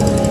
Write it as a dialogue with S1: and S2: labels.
S1: you.